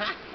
ha ha